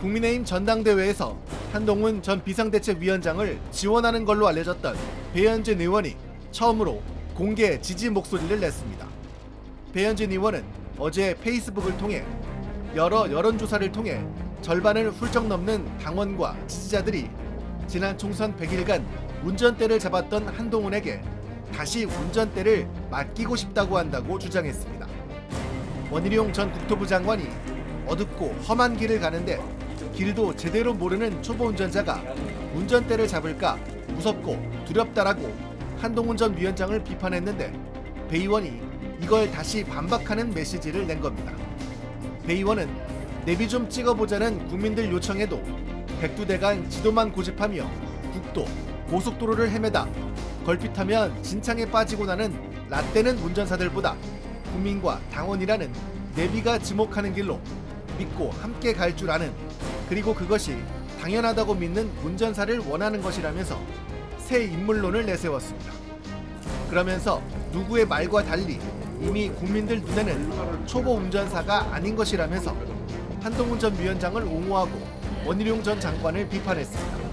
국민의힘 전당대회에서 한동훈 전 비상대책위원장을 지원하는 걸로 알려졌던 배현진 의원이 처음으로 공개 지지 목소리를 냈습니다. 배현진 의원은 어제 페이스북을 통해 여러 여론조사를 통해 절반을 훌쩍 넘는 당원과 지지자들이 지난 총선 100일간 운전대를 잡았던 한동훈에게 다시 운전대를 맡기고 싶다고 한다고 주장했습니다. 원희룡 전 국토부 장관이 어둡고 험한 길을 가는데 길도 제대로 모르는 초보 운전자가 운전대를 잡을까 무섭고 두렵다라고 한동훈 전 위원장을 비판했는데 배 의원이 이걸 다시 반박하는 메시지를 낸 겁니다. 배 의원은 내비 좀 찍어보자는 국민들 요청에도 백두대간 지도만 고집하며 국도, 고속도로를 헤매다 걸핏하면 진창에 빠지고 나는 라떼는 운전사들보다 국민과 당원이라는 내비가 지목하는 길로 믿고 함께 갈 줄 아는 그리고 그것이 당연하다고 믿는 운전사를 원하는 것이라면서 새 인물론을 내세웠습니다. 그러면서 누구의 말과 달리 이미 국민들 눈에는 초보 운전사가 아닌 것이라면서 한동훈 전 위원장을 옹호하고 원희룡 전 장관을 비판했습니다.